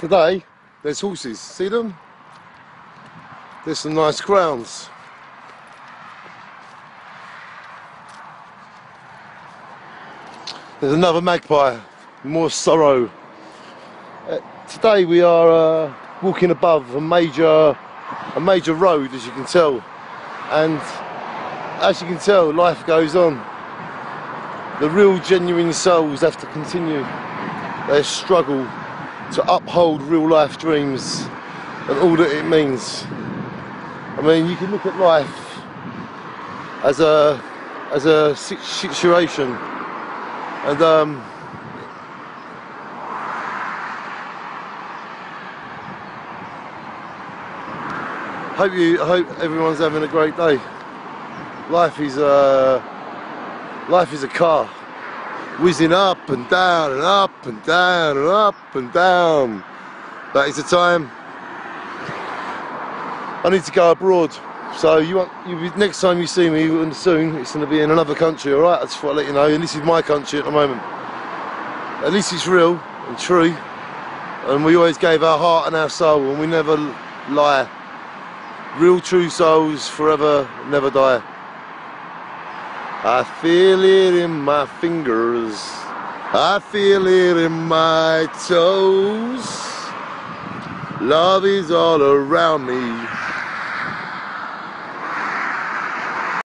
Today, there's horses. See them? There's some nice grounds. There's another magpie, more sorrow. Uh, today we are uh, walking above a major, a major road, as you can tell, and as you can tell, life goes on. The real, genuine souls have to continue their struggle to uphold real life dreams and all that it means. I mean, you can look at life as a as a situation, and um, hope you hope everyone's having a great day. Life is a life is a car whizzing up and down and up and down and up and down. That is the time. I need to go abroad. So you want you, next time you see me and soon, it's going to be in another country. All right, I just want to let you know. And this is my country at the moment. At least it's real and true. And we always gave our heart and our soul, and we never lie. Real, true souls forever never die. I feel it in my fingers. I feel it in my toes. Love is all around me.